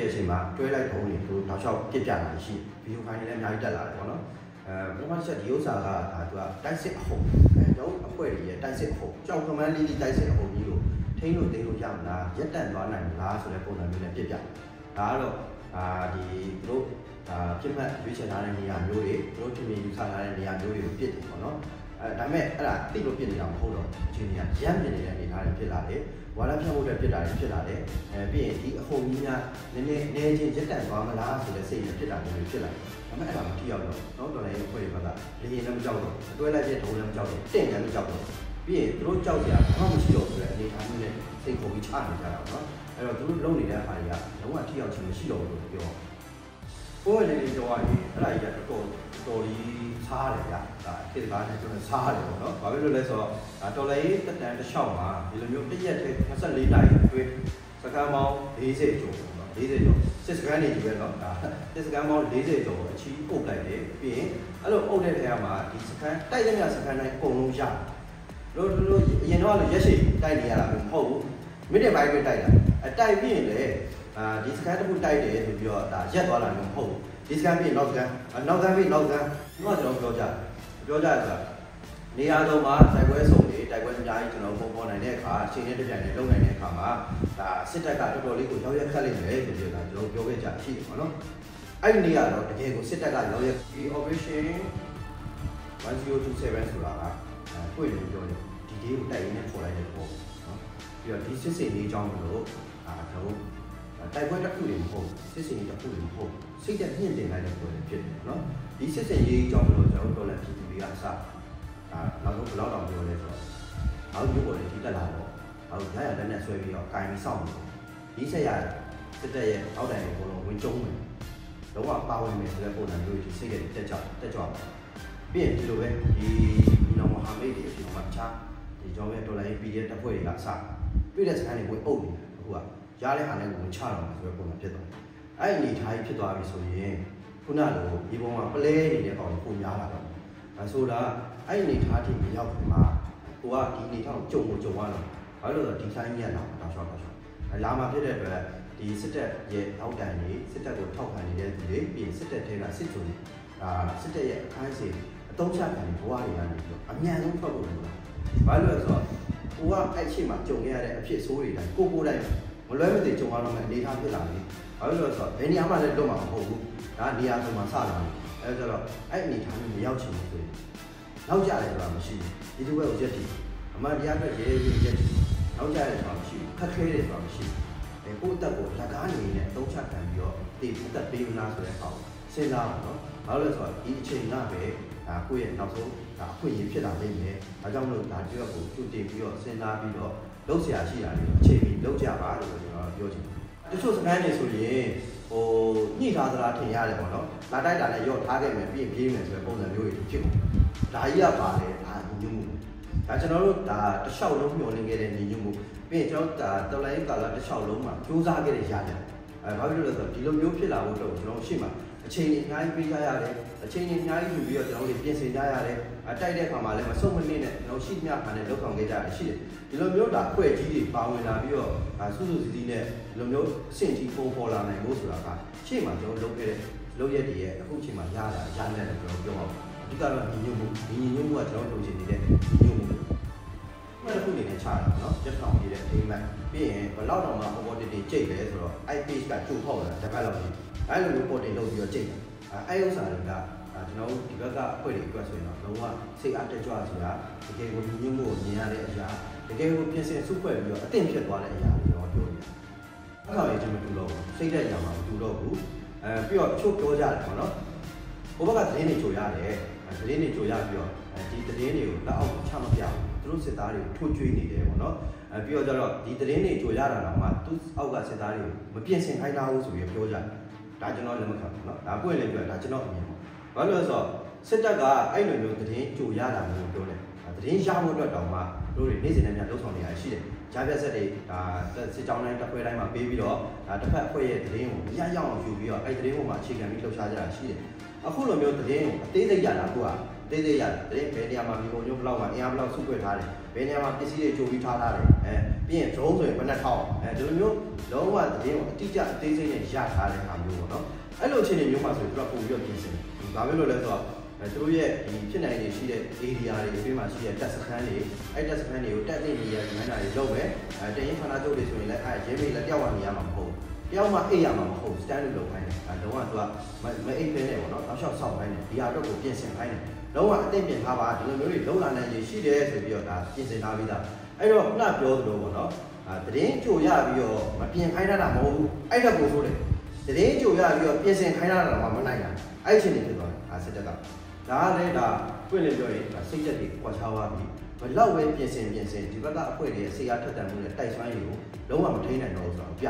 ပြည့်အချိန်မှာတွဲလိုက်ပုံတွေသူတောက်လျှောက်ပြစ်ပြလာရှိဗီဒီယိုဖိုင်တွေလည်းအများကြီးတက်လာတယ်ပေါ့နော်အဲပထမချက်ဒီဥစ္စာကဒါသူကတိုက်စစ်အဟုတ်အဲတော့အဖွဲ့တွေရဲ့တိုက်စစ်အဟုတ်ကြောင်ကမန်းလေးလေးတိုက်စစ်အဟုတ်ကြီးလို့ထိန်းလို့သိလို့ရမလားရက်တန့်သွားနိုင်မလားဆိုတဲ့ပုံစံမျိုးနဲ့ပြစ်ပြဒါကတော့အာဒီသူတို့ဒါပြစ်မှတ်ရွေးချယ်ထားတဲ့နေရာမျိုးတွေသူတို့ပြင်ပြယူဆထားတဲ့နေရာမျိုးတွေကိုပြစ်တယ်ပေါ့နော် အဲဒါပေမဲ့အဲ့ဒါတိလို့ပြစ်နေတာမဟုတ်တော့အချိန်ကြီးရမ်းပြစ်နေတဲ့အနေအထားတွေဖြစ်လာတယ်ဝါရဖြတ်ဖို့အတွက်ပြစ်တာတွေဖြစ်လာတယ်အဲပြီးရင်ဒီအဟုန်ကြီးများနည်းနည်းနေချင်းရက်တန့်သွားမလားဆိုတဲ့စိတ်နဲ့ပြစ်တာမျိုးဖြစ်လာတယ်ဒါပေမဲ့အဲ့ဒါမထိရောက်တော့နော်တော်လည်းအဖွဲ့တွေဘက်ကလေရင်လည်းမကြောက်တော့အတွဲလိုက်တဲ့ဒုံလည်းမကြောက်တော့တင့်လည်းမကြောက်တော့ပြီးရင်သူတို့ကြောက်ကြဘာမှမရှိတော့ဆိုတဲ့အနေအထားမျိုးနဲ့စိတ်ခုံပြီးချနေကြတာပေါ့နော်အဲ့တော့သူတို့လုံနေတဲ့အခါကြီးကလုံးဝထိရောက်ခြင်းမရှိတော့ဘူးလို့ပြောကိုယ်လည်းကြောက်ရရင်အဲ့ဒါကြီးကတော်တော် တော်ကြီးစားရတယ်ဗျာဒါအဖြစ်သားနဲ့ကျွန်တော်စားရတယ်ပေါ့နော်ဘာဖြစ်လို့လဲဆိုတော့ဒါတော်လည်းတက်တန်တစ်လျှောက်မှာဒီလိုမျိုးတစ်ရက်တည်း24နာရီအတွင်းစကမ်းပေါင်း40ကျော်ပေါ့နော်40ကျော်စစ်စကမ်းတွေကြီးပဲနော်ဒါစစ်စကမ်းပေါင်း40ကျော်အချီးပုတ်လိုက်တယ်ပြီးရင်အဲ့လိုအုပ်တဲ့နေရာမှာဒီစကမ်းတိုက်တဲ့နေရာစကမ်းတိုင်းအကုန်လုံးရတယ်လို့လို့အရင်တော့လည်းရက်ရှိတိုက်နေရတာမဟုတ်ဘူးမိနစ်ပိုင်းပဲတိုက်တာအတိုက်ပြီးရင်လည်း အာဒီစကန်တစ်ခုတိုက်တယ်ဆိုပြီးတော့ဒါရက်သွားတာမျိုးမဟုတ်ဘူးဒီစကန်ပြီးနောက်စကန်နောက်စကန်ပြီးနောက်စကန်ဒီမှာကျွန်တော်ပြောကြပြောကြဆိုတာနေရာတော်မှာတိုက်ပွဲဆုံးတွေတိုက်ပွဲအများကြီးကျွန်တော်ပုံပေါ်နိုင်တဲ့အခါအချိန်နဲ့တပြိုင်တည်းလုံနိုင်တဲ့အခါမှာဒါစစ်တပ်ကတော်တော်လေးကိုရောက်ရက်ခတ်လိုက်တယ်ဆိုပြီးတော့ကျွန်တော်ပြောခဲ့ကြရှိတယ်ပေါ့နော်အဲ့ဒီနေရာတော့တကယ်ကိုစစ်တပ်ကရောက်ရက်ဒီ operation 1027ဆိုတာကတွေ့လို့ပြောတယ်ဒီဒေးကိုတိုက်ရင်းနဲ့ခေါ်လိုက်တဲ့ပုံနော်ပြီးတော့ဒီစစ်စင်လေးအကြောင်းလို့အာကျွန်တော် တိုက်ပွဲတစ်ခုတွေမဟုတ်စစ်စင်ရေးတစ်ခုတွေမဟုတ်စိတ်သက်မြင့်တင်လိုက်တဲ့ပွဲတွေဖြစ်တယ်နော်ဒီစစ်စင်ရေးအကြောင်းလို့ကျွန်တော်တို့လည်းပြည်သူတွေကစအာနောက်ဆုံးဘယ်လောက်တောင်ပြောလဲဆိုတော့အောက်ရုပ်ပေါ်တွေထိတက်လာတော့အောက်ရရတဲ့နဲ့ဆွဲပြီးတော့ကိုင်ပြီးစောင့်နေဒီဆက်ရစစ်တပ်ရဲ့အောက်တိုင်ကိုလုံးဝင်ကျုံးမယ်လုံးဝပါဝင်မယ်ဆိုတဲ့ပုံစံမျိုးကြီးစိတ်ကတက်ကြတက်ကြပါပြီးရင်ဒီလိုပဲဒီနောင်မဟာမိတ်တွေအဖြစ်မှာချာဒီကြောင့်ပဲဒေါ်လာရေး PDF တပ်ဖွဲ့တွေကစတွေ့တဲ့စကားတွေဝင်အုပ်နေတာအခုက ရတဲ့ဟာနဲ့ဝင်ချတော့မှာဆိုတဲ့ပုံစံဖြစ်သွားတယ်အဲ့ဒီအနေထားကြီးဖြစ်သွားပြီဆိုရင်ခုနလိုဒီပုံမှာပလဲနေတဲ့ကောင်ကိုများလာတော့အဲဆိုတာအဲ့ဒီအနေထားထိမရောက်ခင်မှာကိုကဒီအနေထားကိုကြုံကိုကြုံရတော့ဘာလို့လဲဆိုတော့ဒီဆိုင်မြတ်လာတော့ရှော့တော့ရှော့လာမှာဖြစ်တဲ့အတွက်ဒီစစ်တပ်ရဲ့နောက်တန်တွေစစ်တပ်ကိုထောက်ခံနေတဲ့သူတွေပြီးရင်စစ်တပ်ထဲကစစ်ကြုံအာစစ်တပ်ရဲ့အခန်းစီအတုံးချခံဘဝတွေကနေပြီးတော့အမြန်ဆုံးထွက်ဖို့လိုတာဘာလို့လဲဆိုတော့ကိုကအဲ့ချိန်မှာကြုံရတဲ့အဖြစ်ဆိုးတွေတိုင်းကိုကိုတိုင်း မလွဲမသွေကြုံရတော့မယ့်အနေအထားဖြစ်လာတယ်ဘာလို့လဲဆိုတော့ဘယ်နေရာမှလည်းလွတ်မှာမဟုတ်ဘူးဒါနေရာဆိုမှစလာတယ်အဲဒါတော့အဲ့အနေထားမျိုးမရောက်ချင်ဘူးဆိုရင်နောက်ကြတယ်ဆိုတာမရှိဘူးဒီတစ်ဝက်ကိုရက်တည်အမှန်တရားအတွက်ရဲရဲရက်တည်နောက်ကြတယ်ဆိုတာမရှိဘူးခက်ခဲတယ်ဆိုတာမရှိဘူးအဲကိုယ့်အသက်ကိုလက်ကားနေနဲ့အသုံးချခံပြီးတော့တည်အသက်ပေးမလားဆိုတဲ့အောက်စဉ်းစားပါတော့ဘာလို့လဲဆိုတော့ဒီအချိန်ကပဲဒါကိုယ့်ရဲ့နောက်ဆုံးဒါအခွင့်အရေးဖြစ်လာနိုင်တယ်။ဒါကြောင့်မလို့ဒါတရွက်ကိုသူတင်ပြီးတော့စဉ်းစားပြီးတော့ လုံးဆရာရှိတာတွေအချိန်ပြီးလုံးကြပါလို့ကျွန်တော်ပြောချင်တယ်တချို့စကမ်းတွေဆိုရင်ဟိုညှိထားသလားထင်ရတယ်ပေါ့နော်လာတိုက်တာလည်းရော့ထားခဲ့မယ်ပြင်ပြေးမယ်ဆိုတဲ့ပုံစံမျိုးတွေဖြစ်ကုန်ဒါကြီးကပါလေဒါညှို့မှုဒါကျွန်တော်တို့ဒါတစ်လျှောက်လုံးမျှော်လင့်ခဲ့တဲ့ညှို့မှုပြီးရင်ကျွန်တော်ဒါတော်လိုင်းကာလတစ်လျှောက်လုံးမှာစူးစမ်းခဲ့တဲ့ရတယ်အဲဘာဖြစ်လို့လဲဆိုတော့ဒီလိုမျိုးဖြစ်လာဖို့တော့ကျွန်တော်ရှေ့မှာ အချိန်ကြီးအများကြီးပေးကြရတယ်အချိန်ကြီးအများကြီးယူပြီးတော့ကျွန်တော်တို့ပြင်ဆင်ကြရတယ်အတိုက်တဲ့ခါမှာလည်းမဆုံးမနစ်နဲ့ကျွန်တော်ရှိမြခံနဲ့လောက်ဆောင်ခဲ့ကြရရှိတယ်ဒီလိုမျိုးဒါအဖွဲ့ကြီးတွေပါဝင်လာပြီးတော့စုစုစည်းစည်းနဲ့ဒီလိုမျိုးအဆင့်ကြီးပုံပေါ်လာနိုင်ဖို့ဆိုတာကရှေ့မှာကျွန်တော်လုပ်ခဲ့တဲ့လုပ်ရက်တွေရဲ့အခုချိန်မှာရတာရနိုင်တယ်ကျွန်တော်ပြောပါဦးအဓိကတော့ညီညွတ်မှုညီညွတ်မှုကကျွန်တော်လုပ်ချင်နေတဲ့ညီညွတ်မှုမှတစ်ခုအနေနဲ့ချတာနော်ရက်ထောင်နေတဲ့အိမ်မက်ပြီးရင်ဘယ်လောက်တောင်မှပေါ်ပေါ်တင်တင်ကြိတ်လဲဆိုတော့ IP ကကျိုးဖောက်လာတစ်ပတ်လောက်ရှိ အဲ့လိုမျိုးပေါ်တင်လုပ်ပြီးတော့ကြိတ်တယ်အဲ့ဥစ္စာတွေကကျွန်တော်တို့ဒီဘက်ကအဖွဲ့တွေအတွက်ဆိုရင်တော့လုံးဝစိတ်အားတက်ကြွစရာတကယ်ကိုညှို့မှုကိုမြင်ရတဲ့အရာတကယ်ကိုပြင်ဆင်စုဖွဲ့ပြီးတော့အသင့်ဖြစ်သွားတဲ့အရာကိုကျွန်တော်ပြောနေတာ။အဲ့ဒါလေးကျွန်တော်တူတော့ဘူးစိတ်တဲ့အရာမှာမတူတော့ဘူး။အဲပြီးတော့အချို့ပြောကြတယ်ပေါ့နော်။ဟိုဘက်ကသတင်းတွေကြိုရတယ်။သတင်းတွေကြိုရပြီးတော့ဒီသတင်းတွေကိုလက်အောက်ချမပြဘူး။သူတို့စစ်သားတွေကိုထိုးကျွေးနေတယ်ပေါ့နော်။အဲပြီးတော့ကျတော့ဒီသတင်းတွေကြိုရတာတော့မှသူအောက်ကစစ်သားတွေကိုမပြင်ဆင်ခိုင်းတာဘူးဆိုပြီးပြောကြတယ်။ ဒါကျွန်တော်လည်းမခံဘူးเนาะဒါပွင့်လည်းပြောဒါကျွန်တော်အမြင်ပေါ့ဘာလို့လဲဆိုတော့စစ်တပ်ကအဲ့လိုမျိုးသတင်းကြိုရတာမျိုးပြောတယ်သတင်းရဖို့အတွက်တောင်မှတို့တွေနေ့စဉ်နဲ့ညလှုပ်ဆောင်နေရရှိတယ်ကြားပြဆက်တွေဒါစစ်ကြောင်းတိုင်းတစ်ခွဲတိုင်းမှာပေးပြီးတော့ဒါတစ်ဖက်အဖွဲ့ရဲ့သတင်းကိုရရအောင်ယူပြီးတော့အဲ့သတင်းပေါ်မှာအခြေခံပြီးလှုပ်ရှားကြတာရှိတယ်အခုလိုမျိုးသတင်းကိုအသေးစိတ်ရတာကို ကတေးသေးရတယ်တရင်ဘယ်နေရာမှာမြေပုံညို့ဘလောက်မှာအင်အားဘလောက်စုဖွဲ့ထားတယ်ဘယ်နေရာမှာပစ္စည်းတွေကြိုပြီးထားထားတယ်အဲပြီးရင် drone ဆိုရင်ဘယ်နှထောင်အဲဒီလိုမျိုးလုံးဝတရင်ကိုအတိအကျအသေးစိတ်နဲ့ရထားတဲ့ဟာမျိုးပေါ့နော်အဲ့လိုအခြေအနေမျိုးမှာဆိုတော့ပုံပြီးတော့ပြင်ဆင်တယ်ဘာဖြစ်လို့လဲဆိုတော့အဲသူတို့ရဲ့ဒီဖြစ်နိုင်နေရှိတဲ့ area တွေအတွင်းမှာရှိတဲ့တက်စခန်းတွေအဲ့တက်စခန်းတွေကိုတက်နေနေရဒီမှန်းတာတွေလုပ်မယ်အဲတရင်ဌာနချုပ်တွေဆိုရင်လည်းအဲရဲမေးလည်းတယောက်မှနေရမှာမဟုတ်တယောက်မှအိပ်ရမှာမဟုတ် stand လို့လုပ်ခိုင်းတယ်အဲလုံးဝသူကမအိပ်ဖဲနေပေါ့နော်တောက်လျှောက်ဆောက်ခိုင်းတယ်ဒီဟာတော့ကိုပြင်ဆင်ခိုင်းတယ် လုံးဝအသိပြင်ထားပါဒီလိုမျိုးတွေလုံလာနိုင်ရရှိတယ်ဆိုပြီးတော့ဒါပြင်ဆင်ထားပြီးသားအဲ့တော့ခုနပြောသလိုပေါ့နော်အဲတရင်ကြိုရပြီးတော့မပြင်ခိုင်းတာမဟုတ်ဘူးအဲ့ဒါကိုဆိုတယ်တရင်ကြိုရပြီးတော့ပြင်ဆင်ခိုင်းတာတော့မနိုင်တာအဲ့အချိန်တွေဖြစ်သွားတယ်ဒါစစ်တပ်ကဒါကလည်းဒါပြင့်လေပြောရင်စိတ်ချက်တွေကွာခြားသွားပြီဘလောက်ပဲပြင်ဆင်ပြင်ဆင်ဒီဘက်ကအဖွဲတွေရဲ့ဆေးအားထက်တန်မှုနဲ့တိုက်ဆွမ်းရည်ကိုလုံးဝမထိနိုင်တော့ဘူးဆိုတော့ပြ